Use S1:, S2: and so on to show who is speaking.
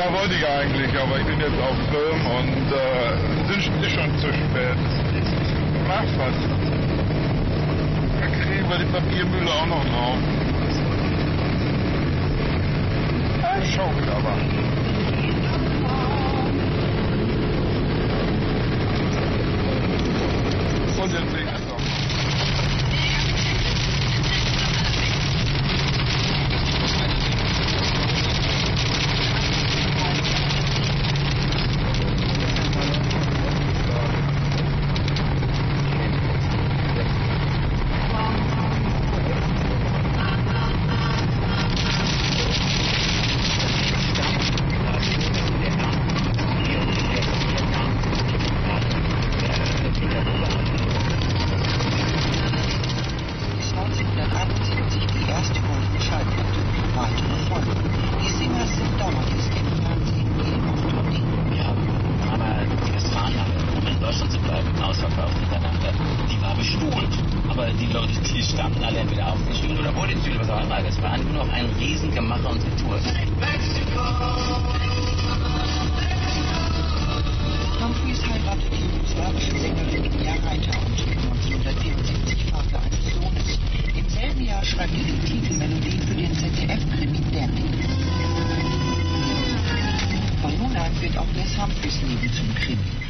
S1: Ja, wollte ich eigentlich, aber ich bin jetzt auf Film und äh, ist schon zu spät. Mach was. Dann kriegen wir die Papiermühle auch noch drauf. Ja, schaut aber. Und jetzt
S2: die
S3: Leute, die standen alle entweder auf den Stühlen oder vor den Stühlen, was auch immer. Es war nur noch ein Riesengemache und Tour.
S2: Humphreys heiratete die jugoslawische Sängerin Inja Reiter und 1974 Vater eines Sohnes. Im selben Jahr schreibt die Titelmelodie für den ZDF-Krimi Dandy. Von nun an wird auch Les Humphreys Leben zum Krimi.